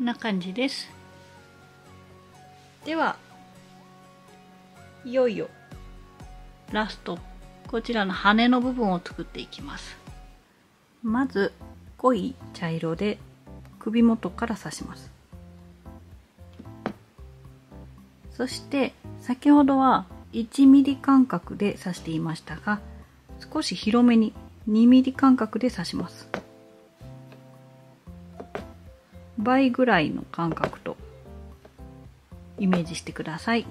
こんな感じです。ではいよいよラストこちらの羽の部分を作っていきます。まず濃い茶色で首元から刺します。そして先ほどは 1mm 間隔で刺していましたが少し広めに 2mm 間隔で刺します。倍ぐらいの間隔とイメージしてください。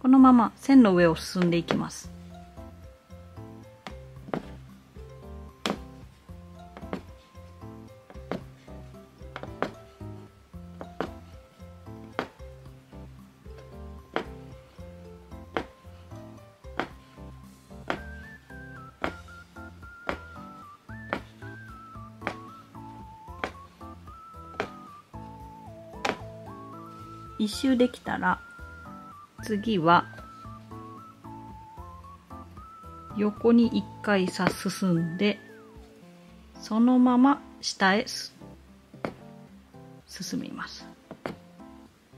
このまま線の上を進んでいきます。一周できたら次は横に一回さ進んでそのまま下へ進みます。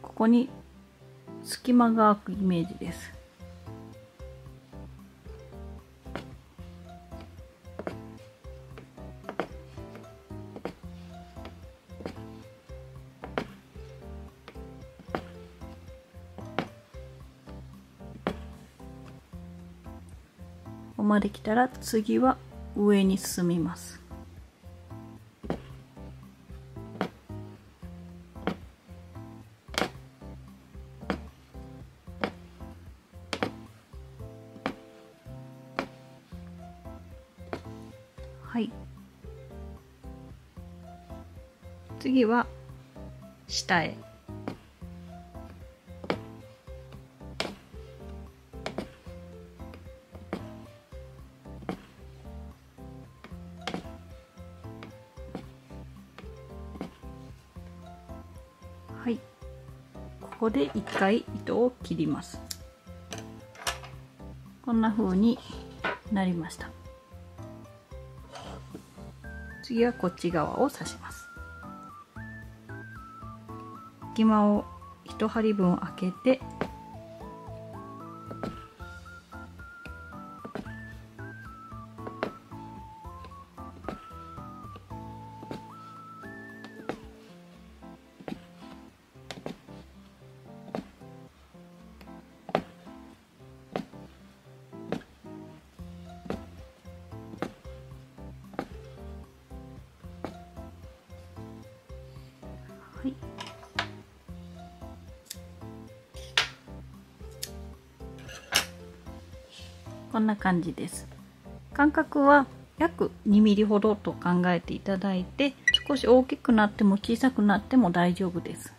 ここに隙間が空くイメージです。ここまで来たら次は上に進みます。はい。次は下へ。ここで一回糸を切ります。こんな風になりました。次はこっち側を刺します。隙間を一針分開けてんな感じです。間隔は約 2mm ほどと考えていただいて少し大きくなっても小さくなっても大丈夫です。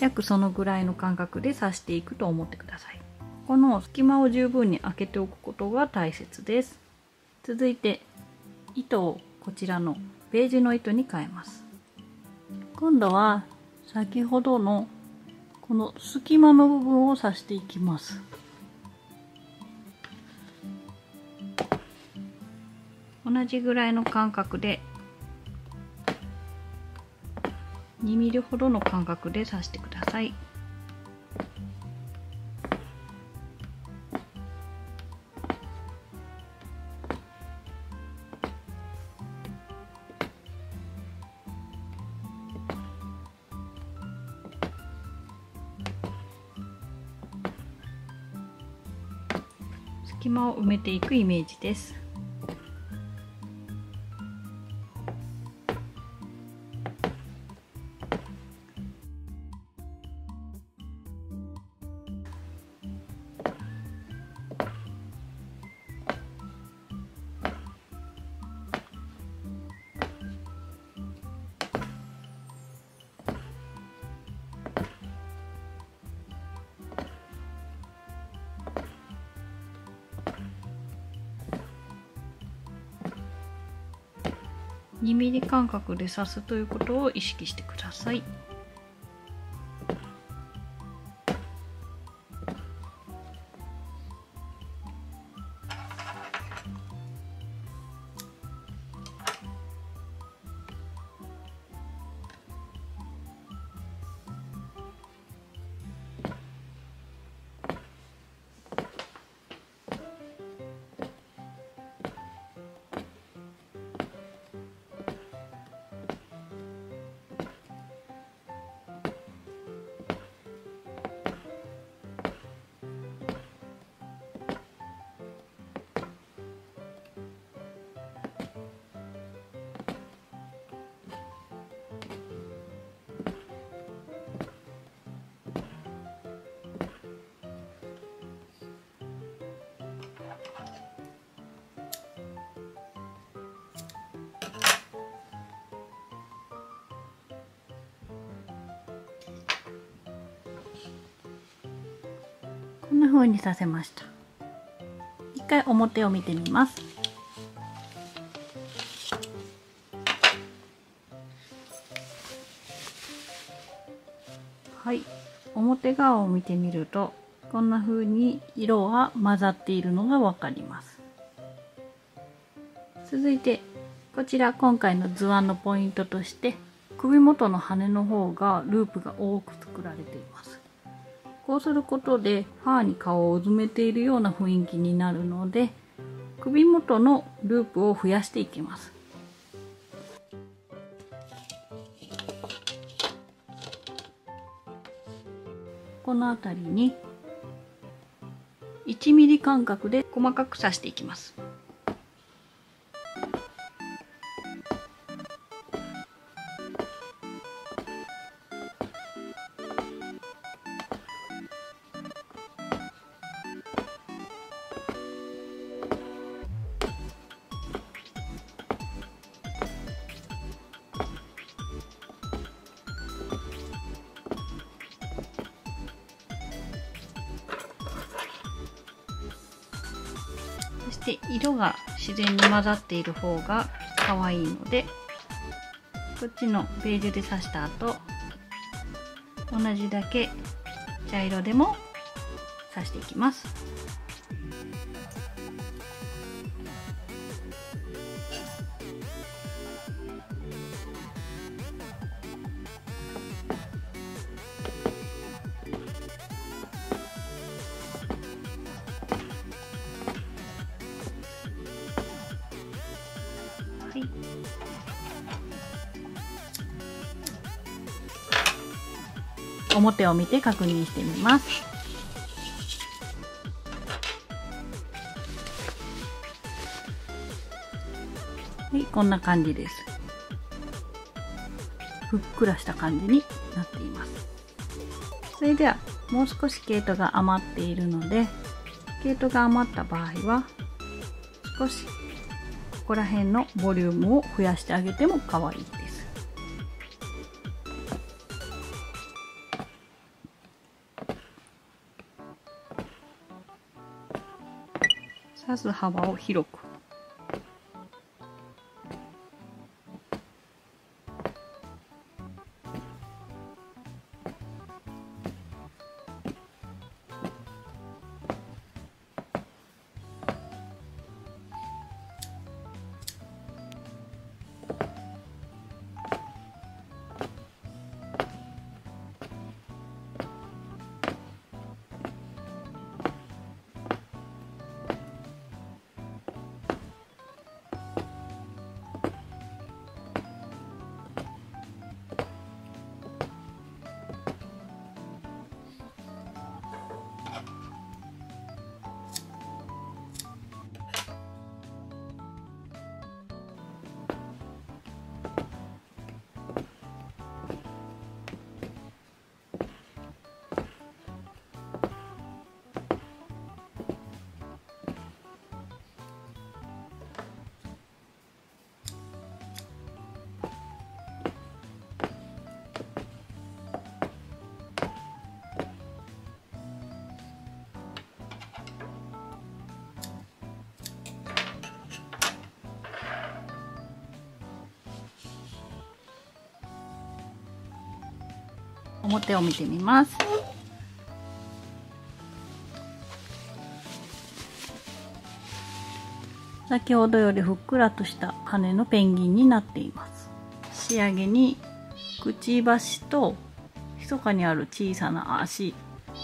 約そのぐらいの間隔で刺していくと思ってください。この隙間を十分に開けておくことが大切です。続いて糸をこちらのベージュの糸に変えます。今度は先ほどのこの隙間の部分を刺していきます。同じぐらいの間隔で 2mm ほどの間隔で刺してください。隙間を埋めていくイメージです。2mm 間隔で刺すということを意識してください。んな風にさせました。一回表を見てみます。はい。表側を見てみるとこんな風に色が混ざっているのがわかります。続いてこちら今回の図案のポイントとして首元の羽の方がループが多く作られています。こうすることでファーに顔をうずめているような雰囲気になるので首元のループを増やしていきます。この辺りに 1mm 間隔で細かく刺していきます。自然に混ざっている方が可愛いのでこっちのベージュで刺した後同じだけ茶色でも刺していきます。表を見て確認してみます。はいこんな感じです。ふっくらした感じになっています。それではもう少し毛糸が余っているので毛糸が余った場合は少しここら辺のボリュームを増やしてあげても可愛い。です刺す幅を広く表を見てみます。先ほどよりふっくらとした羽のペンギンになっています。仕上げにくちばしと密かにある小さな足。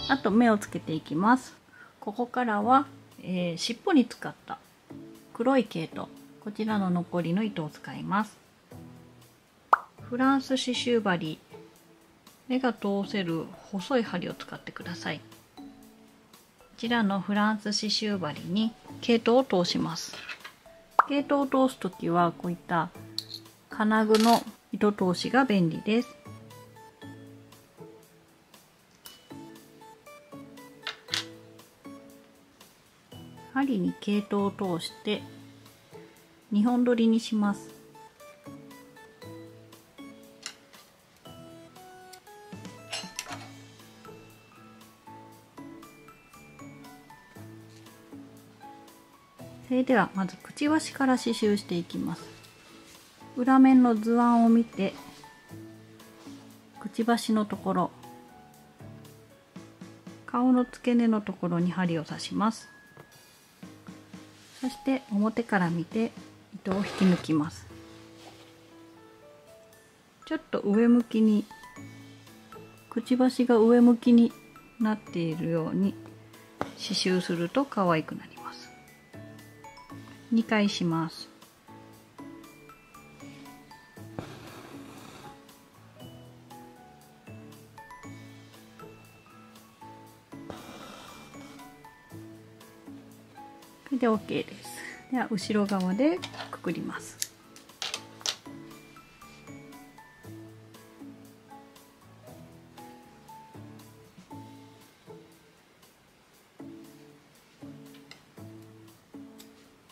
あと目をつけていきます。ここからは、えー、尻尾に使った黒い毛糸。こちらの残りの糸を使います。フランス刺繍針。目が通せる細い針を使ってください。こちらのフランス刺繍針に毛糸を通します。毛糸を通す時はこういった金具の糸通しが便利です。針に毛糸を通して2本取りにします。れではまずくちばしから刺繍していきます。裏面の図案を見てくちばしのところ顔の付け根のところに針を刺します。そして表から見て糸を引き抜きます。ちょっと上向きにくちばしが上向きになっているように刺繍すると可愛くなります。2回します。で OK です。では後ろ側でくくります。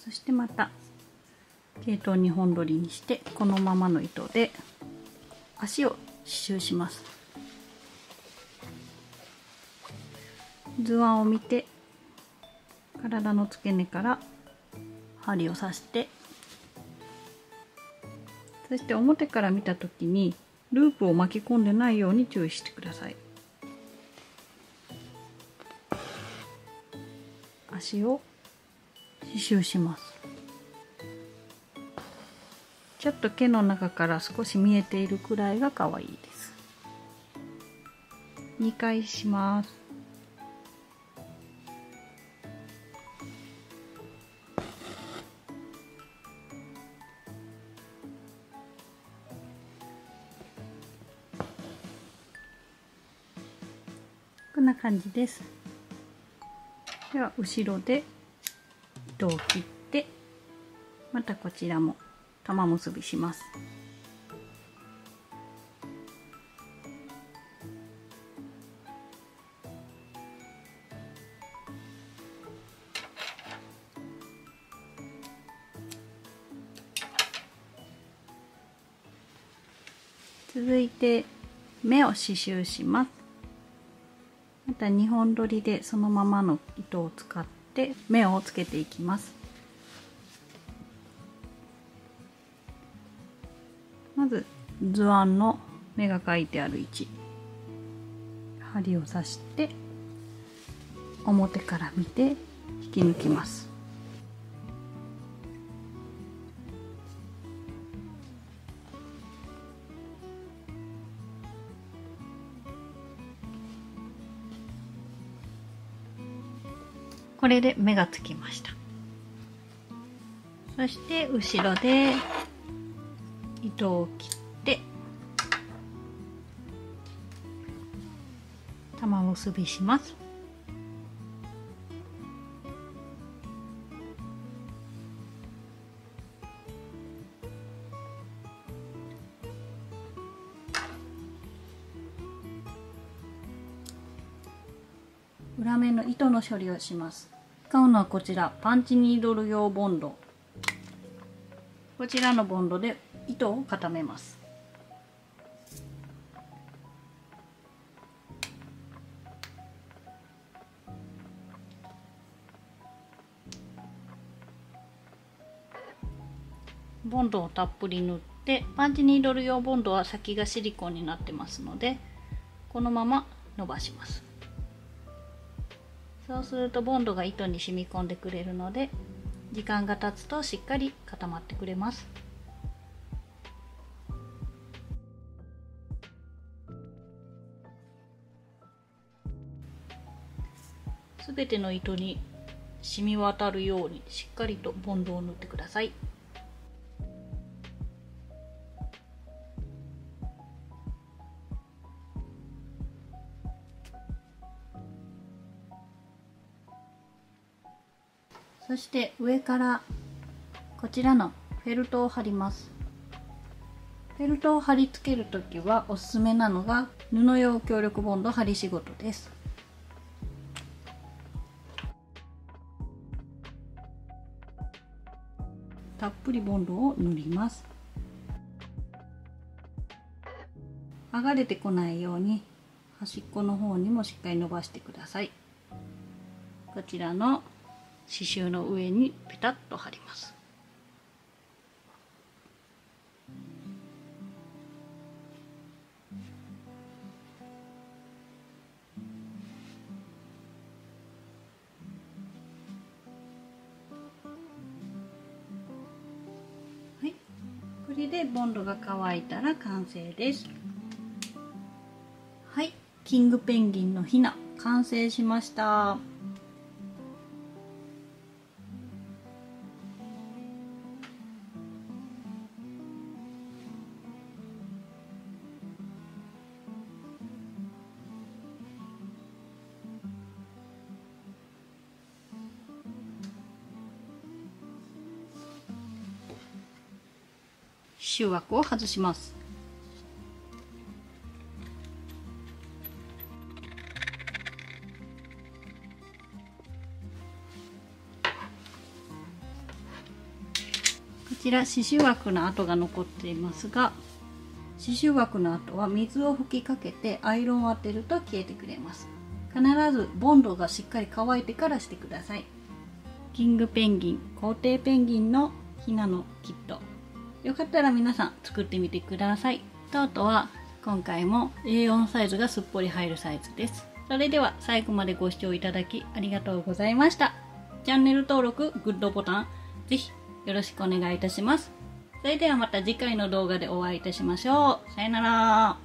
そしてまた系統2本取りにしてこのままの糸で足を刺繍します。図案を見て体の付け根から針を刺してそして表から見た時にループを巻き込んでないように注意してください。足を刺繍します。ちょっと毛の中から少し見えているくらいが可愛いです。2回します。こんな感じです。では後ろで糸を切ってまたこちらも玉結びします。続いて目を刺繍します。また2本取りでそのままの糸を使って目をつけていきます。まず図案の目が書いてある位置。針を刺して表から見て引き抜きます。これで目がつきました。そして後ろで糸を切って玉結びします。裏面の糸の処理をします。使うのはこちらパンチニードル用ボンド。こちらのボンドで糸を固めます。ボンドをたっぷり塗ってパンチニードル用ボンドは先がシリコンになってますのでこのまま伸ばします。そうするとボンドが糸に染み込んでくれるので時間が経つとしっかり固まってくれます。すべての糸に染み渡るようにしっかりとボンドを塗ってください。そして上からこちらのフェルトを貼ります。フェルトを貼り付ける時はおすすめなのが布用強力ボンド貼り仕事です。たっぷりボンドを塗ります。剥がれてこないように端っこの方にもしっかり伸ばしてください。こちらの刺繍の上にペタッと貼ります。はい。これでボンドが乾いたら完成です。はい。キングペンギンのヒナ完成しました。刺繍枠を外します。こちら刺繍枠の跡が残っていますが刺繍枠の跡は水を吹きかけてアイロンを当てると消えてくれます。必ずボンドがしっかり乾いてからしてください。キングペンギン皇帝ペンギンのひなのキット。よかったら皆さん作ってみてください。トートは今回も A4 サイズがすっぽり入るサイズです。それでは最後までご視聴いただきありがとうございました。チャンネル登録グッドボタンぜひよろしくお願いいたします。それではまた次回の動画でお会いいたしましょう。さよなら。